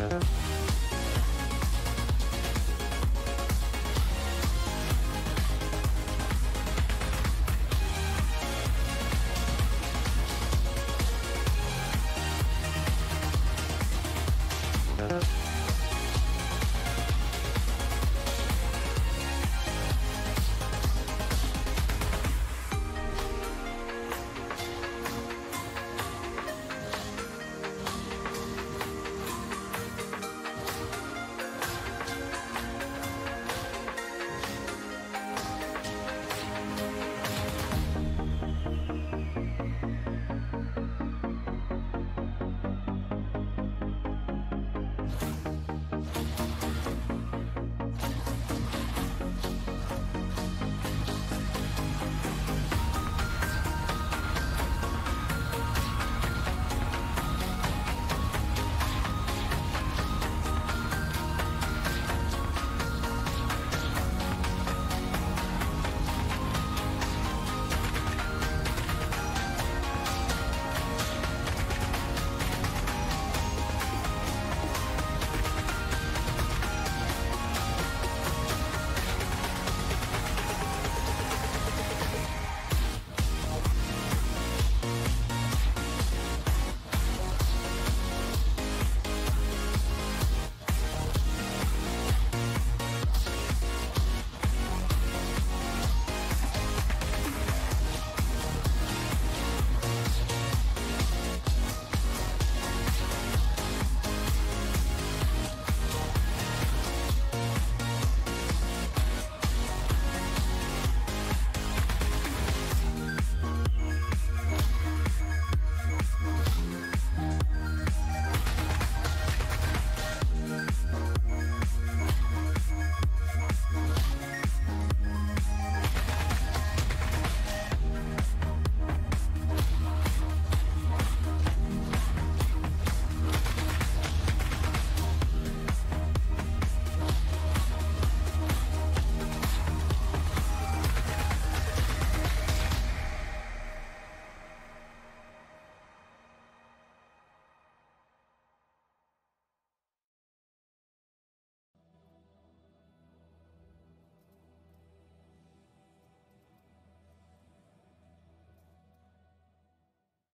Uh-huh.